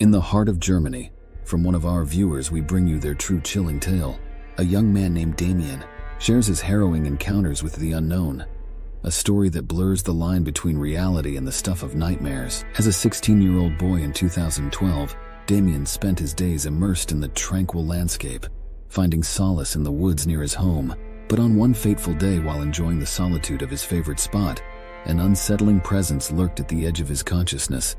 In the heart of Germany, from one of our viewers, we bring you their true chilling tale. A young man named Damien shares his harrowing encounters with the unknown, a story that blurs the line between reality and the stuff of nightmares. As a 16 year old boy in 2012, Damien spent his days immersed in the tranquil landscape, finding solace in the woods near his home. But on one fateful day, while enjoying the solitude of his favorite spot, an unsettling presence lurked at the edge of his consciousness,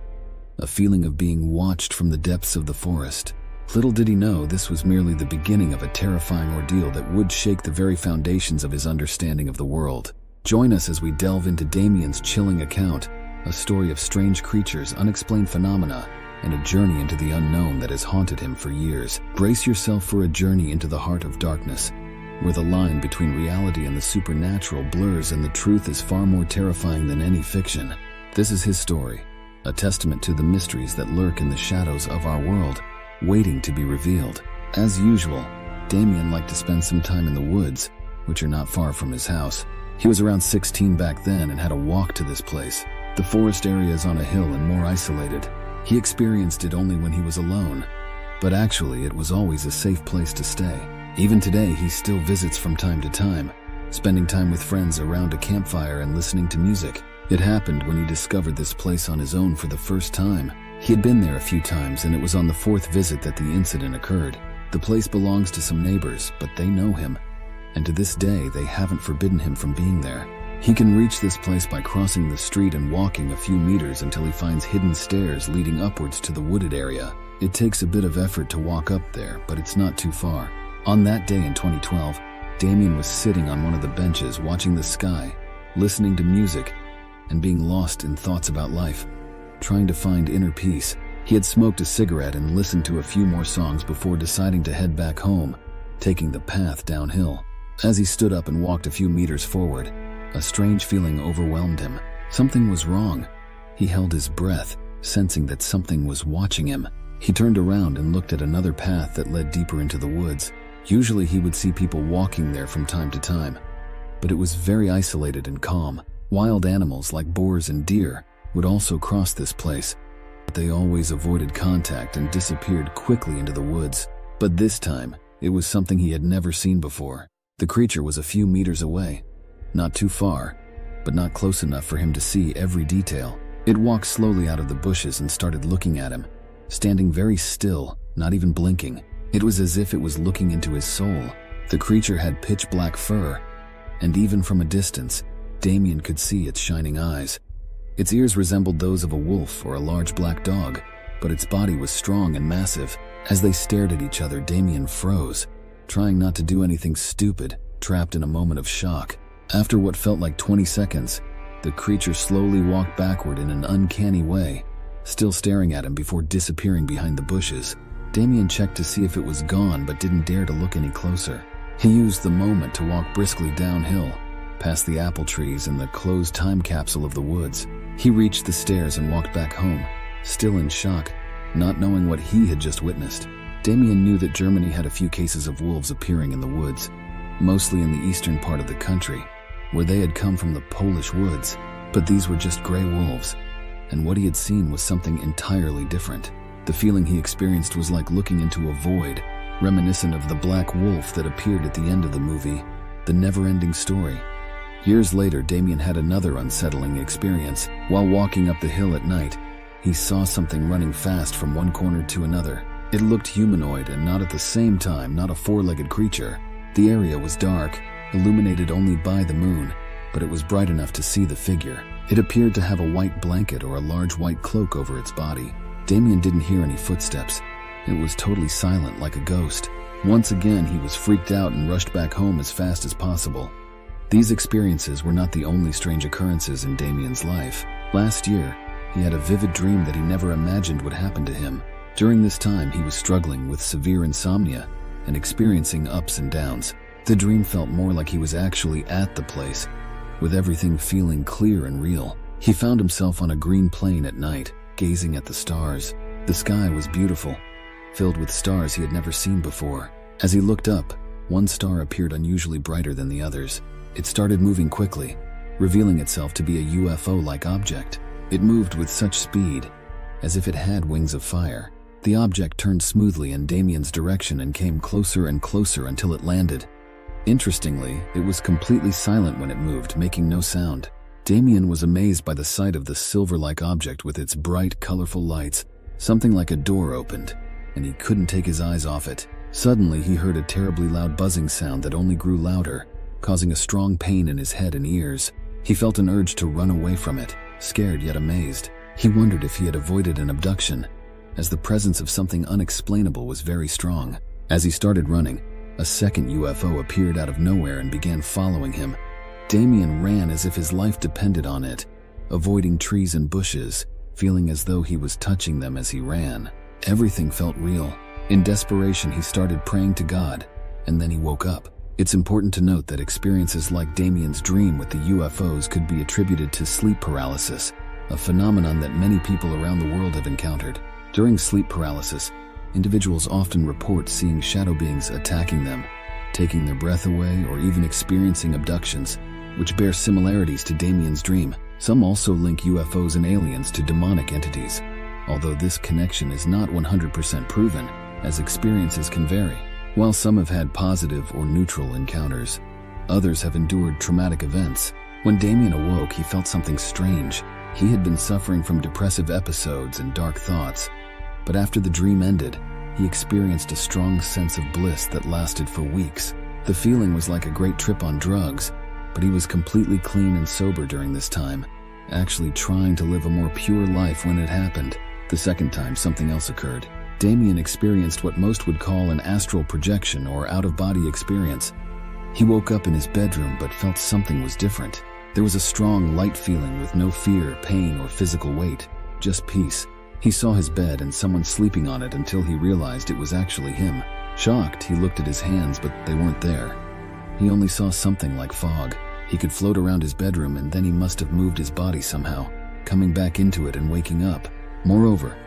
a feeling of being watched from the depths of the forest. Little did he know this was merely the beginning of a terrifying ordeal that would shake the very foundations of his understanding of the world. Join us as we delve into Damien's chilling account, a story of strange creatures, unexplained phenomena, and a journey into the unknown that has haunted him for years. Brace yourself for a journey into the heart of darkness, where the line between reality and the supernatural blurs and the truth is far more terrifying than any fiction. This is his story, a testament to the mysteries that lurk in the shadows of our world waiting to be revealed. As usual, Damien liked to spend some time in the woods, which are not far from his house. He was around 16 back then and had a walk to this place. The forest area is on a hill and more isolated. He experienced it only when he was alone, but actually it was always a safe place to stay. Even today, he still visits from time to time, spending time with friends around a campfire and listening to music. It happened when he discovered this place on his own for the first time. He had been there a few times, and it was on the fourth visit that the incident occurred. The place belongs to some neighbors, but they know him, and to this day, they haven't forbidden him from being there. He can reach this place by crossing the street and walking a few meters until he finds hidden stairs leading upwards to the wooded area. It takes a bit of effort to walk up there, but it's not too far. On that day in 2012, Damien was sitting on one of the benches watching the sky, listening to music, and being lost in thoughts about life trying to find inner peace. He had smoked a cigarette and listened to a few more songs before deciding to head back home, taking the path downhill. As he stood up and walked a few meters forward, a strange feeling overwhelmed him. Something was wrong. He held his breath, sensing that something was watching him. He turned around and looked at another path that led deeper into the woods. Usually he would see people walking there from time to time, but it was very isolated and calm. Wild animals like boars and deer would also cross this place, but they always avoided contact and disappeared quickly into the woods. But this time, it was something he had never seen before. The creature was a few meters away, not too far, but not close enough for him to see every detail. It walked slowly out of the bushes and started looking at him, standing very still, not even blinking. It was as if it was looking into his soul. The creature had pitch black fur, and even from a distance, Damien could see its shining eyes. Its ears resembled those of a wolf or a large black dog, but its body was strong and massive. As they stared at each other, Damien froze, trying not to do anything stupid, trapped in a moment of shock. After what felt like 20 seconds, the creature slowly walked backward in an uncanny way, still staring at him before disappearing behind the bushes. Damien checked to see if it was gone but didn't dare to look any closer. He used the moment to walk briskly downhill, past the apple trees and the closed time capsule of the woods. He reached the stairs and walked back home, still in shock, not knowing what he had just witnessed. Damien knew that Germany had a few cases of wolves appearing in the woods, mostly in the eastern part of the country, where they had come from the Polish woods. But these were just gray wolves, and what he had seen was something entirely different. The feeling he experienced was like looking into a void, reminiscent of the black wolf that appeared at the end of the movie, The Never Ending Story. Years later, Damien had another unsettling experience. While walking up the hill at night, he saw something running fast from one corner to another. It looked humanoid and not at the same time not a four-legged creature. The area was dark, illuminated only by the moon, but it was bright enough to see the figure. It appeared to have a white blanket or a large white cloak over its body. Damien didn't hear any footsteps. It was totally silent like a ghost. Once again, he was freaked out and rushed back home as fast as possible. These experiences were not the only strange occurrences in Damien's life. Last year, he had a vivid dream that he never imagined would happen to him. During this time, he was struggling with severe insomnia and experiencing ups and downs. The dream felt more like he was actually at the place, with everything feeling clear and real. He found himself on a green plain at night, gazing at the stars. The sky was beautiful, filled with stars he had never seen before. As he looked up, one star appeared unusually brighter than the others. It started moving quickly, revealing itself to be a UFO like object. It moved with such speed, as if it had wings of fire. The object turned smoothly in Damien's direction and came closer and closer until it landed. Interestingly, it was completely silent when it moved, making no sound. Damien was amazed by the sight of the silver-like object with its bright, colorful lights. Something like a door opened, and he couldn't take his eyes off it. Suddenly, he heard a terribly loud buzzing sound that only grew louder, causing a strong pain in his head and ears. He felt an urge to run away from it, scared yet amazed. He wondered if he had avoided an abduction, as the presence of something unexplainable was very strong. As he started running, a second UFO appeared out of nowhere and began following him. Damien ran as if his life depended on it, avoiding trees and bushes, feeling as though he was touching them as he ran. Everything felt real. In desperation, he started praying to God, and then he woke up. It's important to note that experiences like Damien's dream with the UFOs could be attributed to sleep paralysis, a phenomenon that many people around the world have encountered. During sleep paralysis, individuals often report seeing shadow beings attacking them, taking their breath away, or even experiencing abductions, which bear similarities to Damien's dream. Some also link UFOs and aliens to demonic entities, although this connection is not 100% proven, as experiences can vary. While some have had positive or neutral encounters, others have endured traumatic events. When Damien awoke, he felt something strange. He had been suffering from depressive episodes and dark thoughts, but after the dream ended, he experienced a strong sense of bliss that lasted for weeks. The feeling was like a great trip on drugs, but he was completely clean and sober during this time, actually trying to live a more pure life when it happened. The second time, something else occurred. Damien experienced what most would call an astral projection or out of body experience. He woke up in his bedroom but felt something was different. There was a strong, light feeling with no fear, pain, or physical weight, just peace. He saw his bed and someone sleeping on it until he realized it was actually him. Shocked, he looked at his hands, but they weren't there. He only saw something like fog. He could float around his bedroom and then he must have moved his body somehow, coming back into it and waking up. Moreover,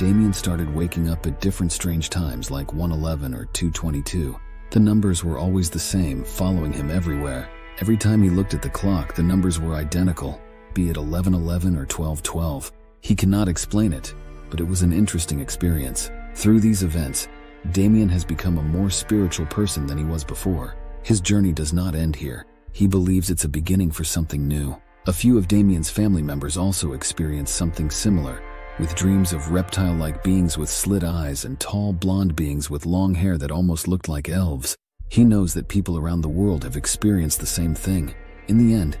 Damien started waking up at different strange times like 111 or 222. The numbers were always the same, following him everywhere. Every time he looked at the clock, the numbers were identical, be it 1111 or 1212. He cannot explain it, but it was an interesting experience. Through these events, Damien has become a more spiritual person than he was before. His journey does not end here. He believes it's a beginning for something new. A few of Damien's family members also experienced something similar, with dreams of reptile like beings with slit eyes and tall blonde beings with long hair that almost looked like elves. He knows that people around the world have experienced the same thing. In the end,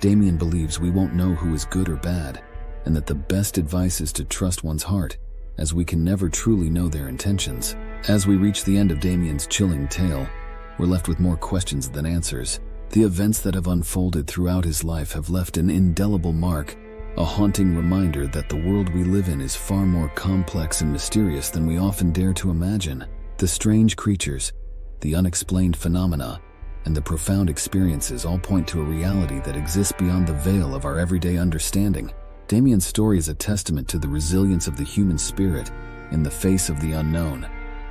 Damien believes we won't know who is good or bad, and that the best advice is to trust one's heart, as we can never truly know their intentions. As we reach the end of Damien's chilling tale, we're left with more questions than answers. The events that have unfolded throughout his life have left an indelible mark a haunting reminder that the world we live in is far more complex and mysterious than we often dare to imagine. The strange creatures, the unexplained phenomena, and the profound experiences all point to a reality that exists beyond the veil of our everyday understanding. Damien's story is a testament to the resilience of the human spirit in the face of the unknown,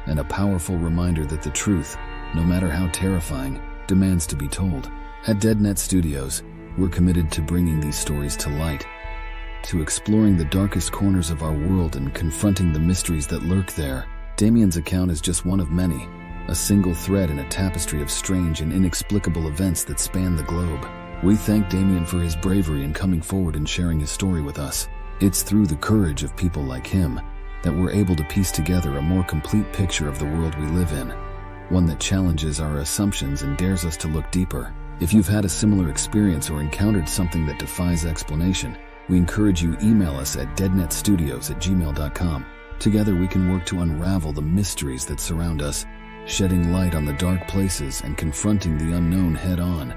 and a powerful reminder that the truth, no matter how terrifying, demands to be told. At DeadNet Studios, we're committed to bringing these stories to light to exploring the darkest corners of our world and confronting the mysteries that lurk there. Damien's account is just one of many, a single thread in a tapestry of strange and inexplicable events that span the globe. We thank Damien for his bravery in coming forward and sharing his story with us. It's through the courage of people like him that we're able to piece together a more complete picture of the world we live in, one that challenges our assumptions and dares us to look deeper. If you've had a similar experience or encountered something that defies explanation, we encourage you email us at deadnetstudios at gmail.com. Together we can work to unravel the mysteries that surround us, shedding light on the dark places and confronting the unknown head on.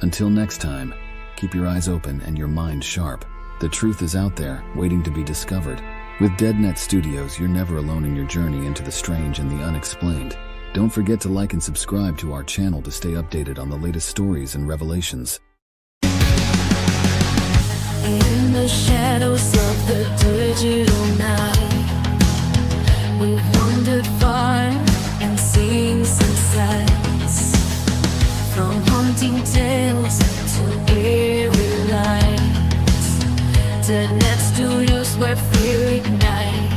Until next time, keep your eyes open and your mind sharp. The truth is out there, waiting to be discovered. With DeadNet Studios, you're never alone in your journey into the strange and the unexplained. Don't forget to like and subscribe to our channel to stay updated on the latest stories and revelations. In the shadows of the digital night. We wandered far and seen sights From haunting tales to eerie lights. Studios where fear ignites